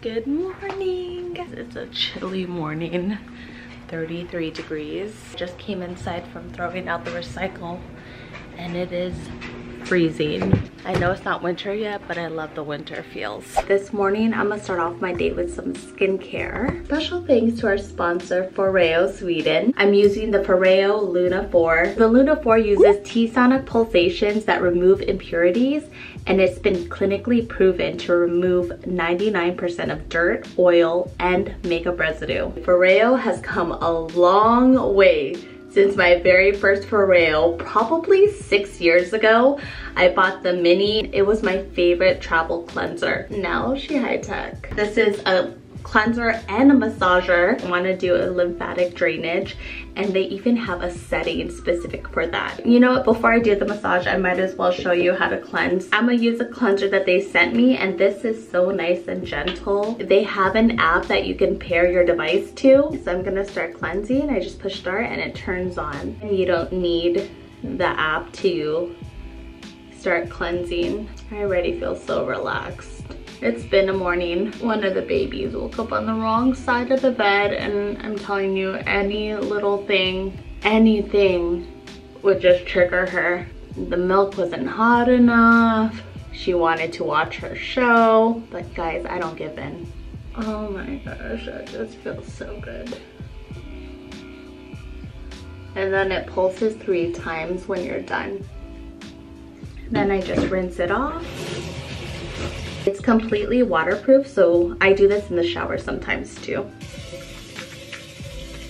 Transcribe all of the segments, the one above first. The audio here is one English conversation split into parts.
Good morning. It's a chilly morning. 33 degrees. Just came inside from throwing out the recycle and it is freezing. I know it's not winter yet, but I love the winter feels. This morning, I'm gonna start off my day with some skincare. Special thanks to our sponsor, Foreo Sweden. I'm using the Foreo Luna 4. The Luna 4 uses T-sonic pulsations that remove impurities, and it's been clinically proven to remove 99% of dirt, oil, and makeup residue. Foreo has come a long way since my very first Foreo, probably six years ago. I bought the mini. It was my favorite travel cleanser. Now she high tech. This is a cleanser and a massager. I want to do a lymphatic drainage and they even have a setting specific for that. You know, before I do the massage, I might as well show you how to cleanse. I'm gonna use a cleanser that they sent me and this is so nice and gentle. They have an app that you can pair your device to. So I'm gonna start cleansing. I just push start and it turns on. And you don't need the app to start cleansing. I already feel so relaxed. It's been a morning. One of the babies woke up on the wrong side of the bed and I'm telling you, any little thing, anything would just trigger her. The milk wasn't hot enough. She wanted to watch her show. But guys, I don't give in. Oh my gosh, that just feels so good. And then it pulses three times when you're done. Then I just rinse it off. It's completely waterproof, so I do this in the shower sometimes too.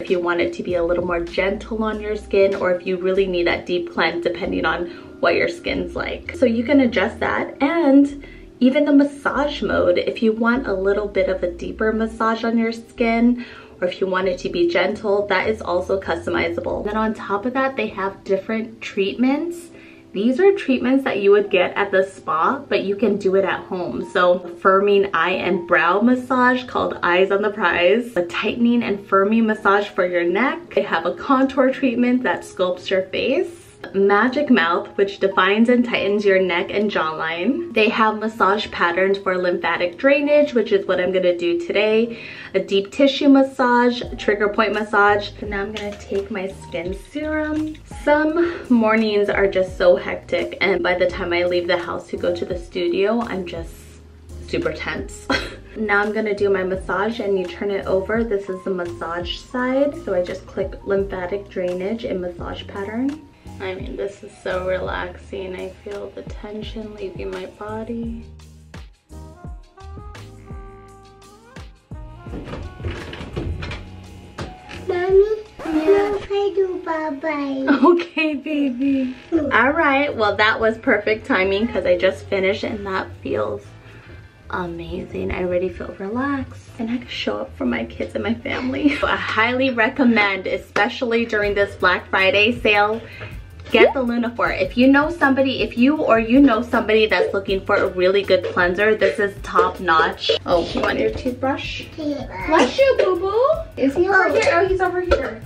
If you want it to be a little more gentle on your skin or if you really need that deep cleanse depending on what your skin's like. So you can adjust that and even the massage mode, if you want a little bit of a deeper massage on your skin or if you want it to be gentle, that is also customizable. Then on top of that, they have different treatments these are treatments that you would get at the spa, but you can do it at home. So firming eye and brow massage called Eyes on the Prize, a tightening and firming massage for your neck. They have a contour treatment that sculpts your face Magic Mouth, which defines and tightens your neck and jawline. They have massage patterns for lymphatic drainage, which is what I'm gonna do today. A deep tissue massage, trigger point massage. Now I'm gonna take my skin serum. Some mornings are just so hectic and by the time I leave the house to go to the studio, I'm just super tense. now I'm gonna do my massage and you turn it over. This is the massage side. So I just click lymphatic drainage in massage pattern. I mean, this is so relaxing. I feel the tension leaving my body. Mommy, yeah. I do bye-bye. Okay, baby. All right, well, that was perfect timing because I just finished and that feels amazing. I already feel relaxed and I can show up for my kids and my family. I highly recommend, especially during this Black Friday sale, get the Luna 4. If you know somebody, if you or you know somebody that's looking for a really good cleanser, this is top notch. Oh, you want your toothbrush? Bless you, boo-boo. Is he over here? Oh, he's over here.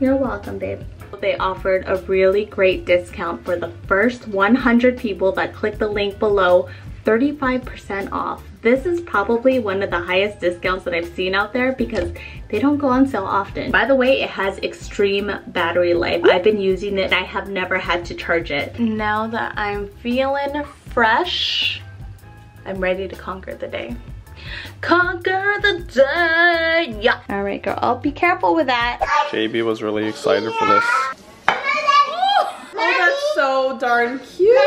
You're welcome, babe. They offered a really great discount for the first 100 people that click the link below 35% off. This is probably one of the highest discounts that I've seen out there because they don't go on sale often. By the way, it has extreme battery life. I've been using it and I have never had to charge it. Now that I'm feeling fresh, I'm ready to conquer the day. Conquer the day! Yeah. All right, girl, I'll be careful with that. JB was really excited for this. Oh, that's so darn cute.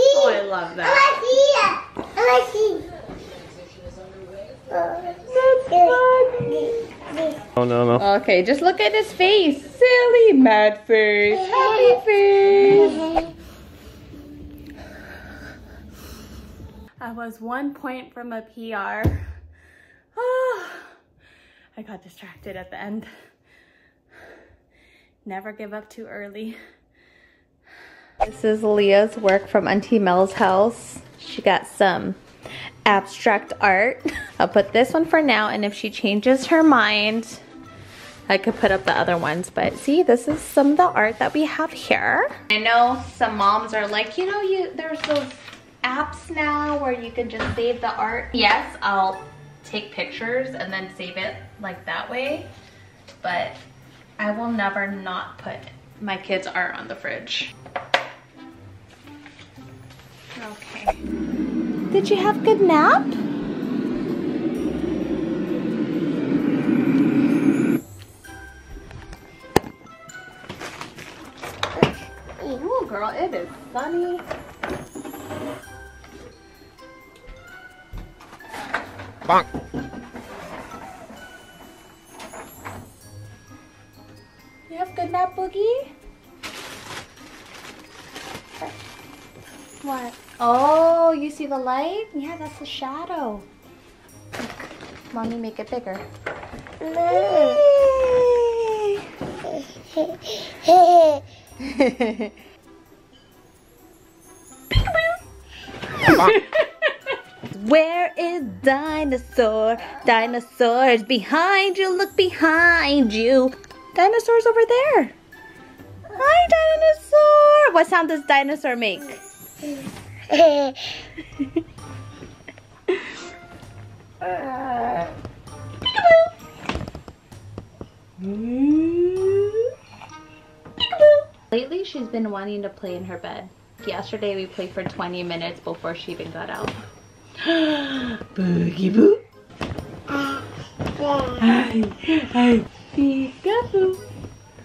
Oh, I love that. I see. I see. Oh no no. Okay, just look at his face. Silly mad face. Happy face. I was one point from a PR. Oh, ah, I got distracted at the end. Never give up too early. This is Leah's work from Auntie Mel's house. She got some abstract art. I'll put this one for now and if she changes her mind, I could put up the other ones. But see, this is some of the art that we have here. I know some moms are like, you know, you there's those apps now where you can just save the art. Yes, I'll take pictures and then save it like that way, but I will never not put my kids' art on the fridge. Okay. Did you have good nap? Ooh, girl, it is sunny. Bonk. You have good nap, Boogie? What? Oh, you see the light? Yeah, that's the shadow. Mommy, make it bigger. Where is dinosaur? Dinosaurs behind you. Look behind you. Dinosaur's over there. Hi, dinosaur. What sound does dinosaur make? Lately, she's been wanting to play in her bed. Yesterday, we played for 20 minutes before she even got out. Boogie boo. Hi, hi. Peekaboo.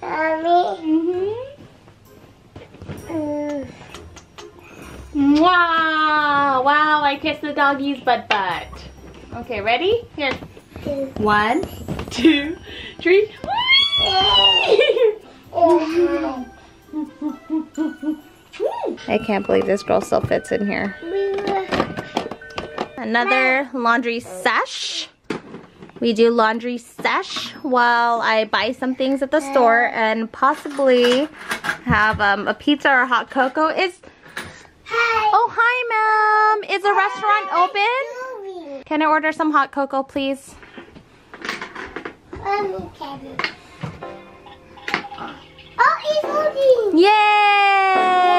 Mommy. Mm-hmm. Wow! Wow, I kissed the doggy's butt butt. Okay, ready? Here. One, two, three. I can't believe this girl still fits in here. Another laundry sesh. We do laundry sesh while I buy some things at the store and possibly have um, a pizza or hot cocoa. Is. Oh, hi, ma'am. Is the restaurant open? Can I order some hot cocoa, please? Mommy, Kevin. Oh, he's holding. Yay!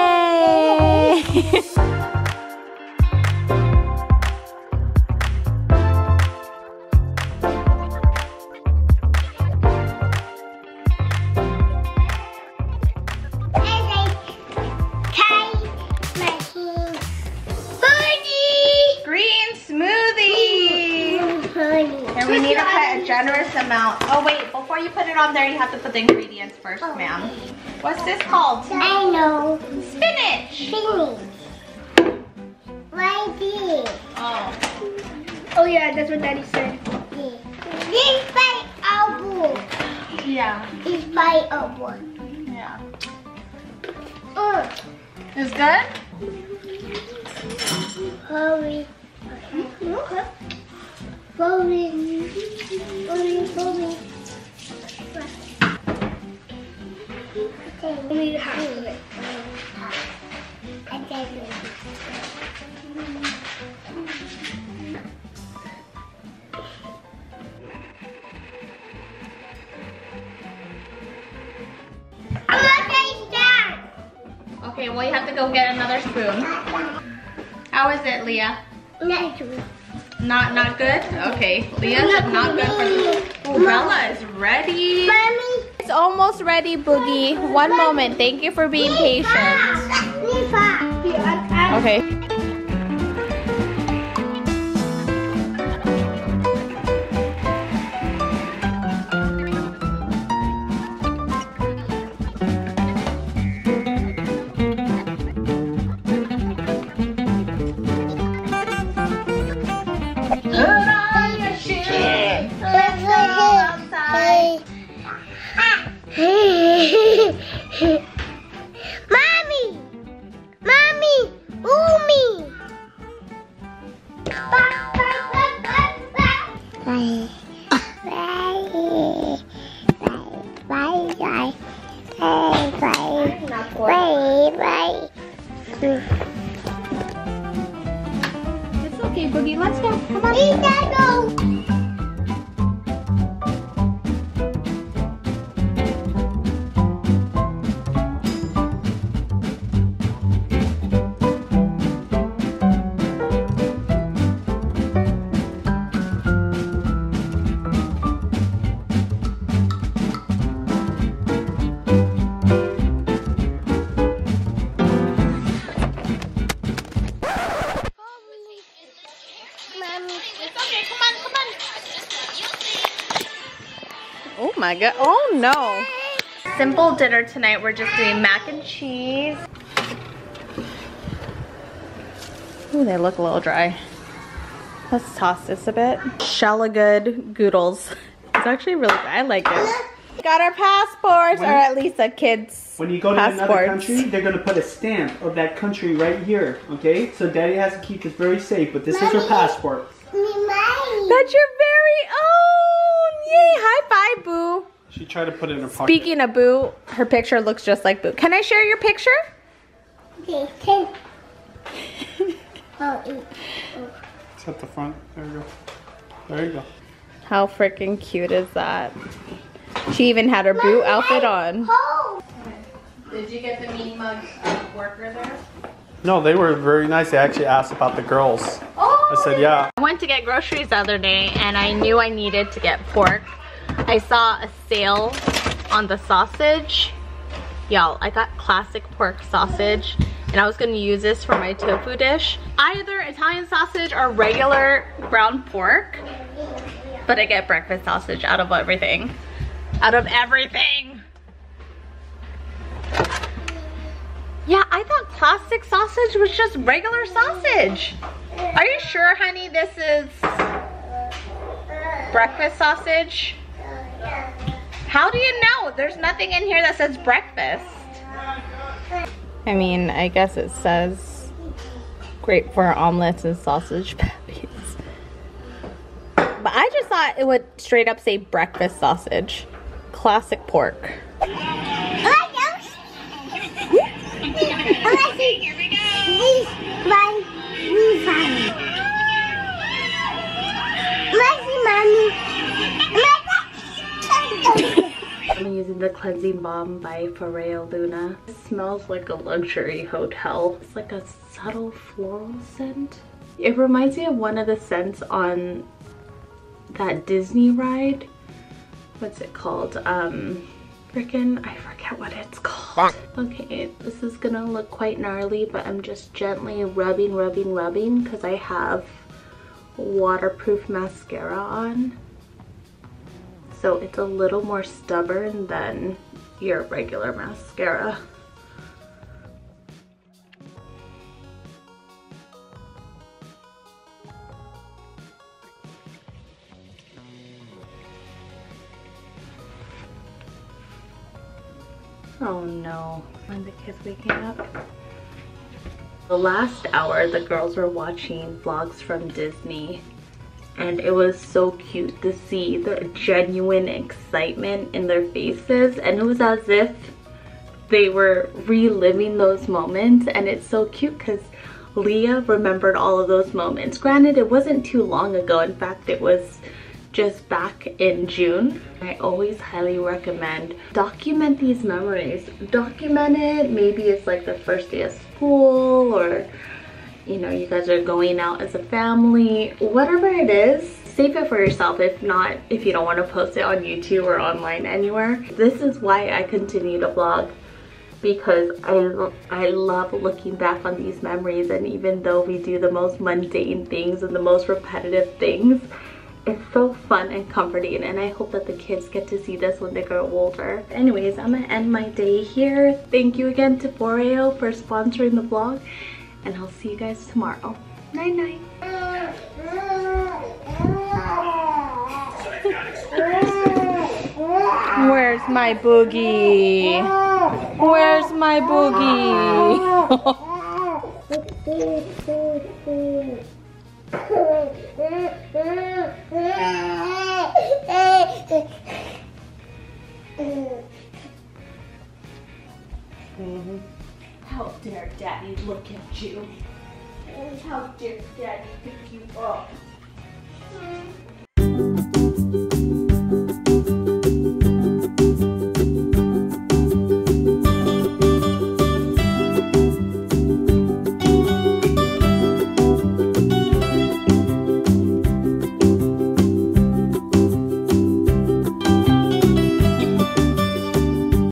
A amount. Oh, wait. Before you put it on there, you have to put the ingredients first, ma'am. What's this called? I know. Spinach. Finish. Right there. Oh. Oh yeah, that's what Daddy said. This by elbow. Yeah. This by elbow. Yeah. Uh, Is good? hurry. Okay. Hurry. Hurry, hurry. We need half of it. And then I'm not taking that. Okay, well, you have to go get another spoon. How is it, Leah? True. Not not good? Okay. Leah said not good for Ooh, Bella is ready. It's almost ready, Boogie. One moment. Thank you for being patient. My god. Oh no. Simple dinner tonight. We're just doing mac and cheese. Ooh, they look a little dry. Let's toss this a bit. Shella Good Goodles. It's actually really good. I like it. Got our passports, or at least a kid's When you go to another country, they're gonna put a stamp of that country right here. Okay, so Daddy has to keep this very safe. But this is her passport. Mommy. That's your very own! Yay! High five, Boo. She tried to put it in her pocket. Speaking of Boo, her picture looks just like Boo. Can I share your picture? Okay, ten. Oh, eight. It's at the front. There you go. There you go. How freaking cute is that? She even had her Boo outfit on. Oh. Did you get the mean mug uh, worker there? No, they were very nice. They actually asked about the girls. I said, yeah. I went to get groceries the other day and I knew I needed to get pork. I saw a sale on the sausage. Y'all, I got classic pork sausage and I was gonna use this for my tofu dish. Either Italian sausage or regular brown pork, but I get breakfast sausage out of everything. Out of everything. Yeah, I thought classic sausage was just regular sausage. Are you sure, honey, this is breakfast sausage? How do you know? There's nothing in here that says breakfast. I mean, I guess it says great for omelets and sausage patties. But I just thought it would straight up say breakfast sausage. Classic pork. I'm using the cleansing balm by Foreo Luna. It smells like a luxury hotel. It's like a subtle floral scent. It reminds me of one of the scents on that Disney ride. What's it called? Um, freaking, I forget what it's called. Okay, this is gonna look quite gnarly, but I'm just gently rubbing, rubbing, rubbing because I have waterproof mascara on. So it's a little more stubborn than your regular mascara. Kids waking up. The last hour, the girls were watching vlogs from Disney and it was so cute to see the genuine excitement in their faces and it was as if they were reliving those moments and it's so cute because Leah remembered all of those moments. Granted, it wasn't too long ago. In fact, it was just back in June. I always highly recommend document these memories. Document it. Maybe it's like the first day of school or you know, you guys are going out as a family, whatever it is, save it for yourself. If not, if you don't want to post it on YouTube or online anywhere. This is why I continue to vlog because I, I love looking back on these memories and even though we do the most mundane things and the most repetitive things, it's so fun and comforting and I hope that the kids get to see this when they grow older. Anyways, I'm gonna end my day here. Thank you again to Foreo for sponsoring the vlog and I'll see you guys tomorrow. Night night. Where's my boogie? Where's my boogie? Mm-hmm. How dare daddy look at you? How dare daddy pick you up?